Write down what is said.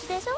じでしょ？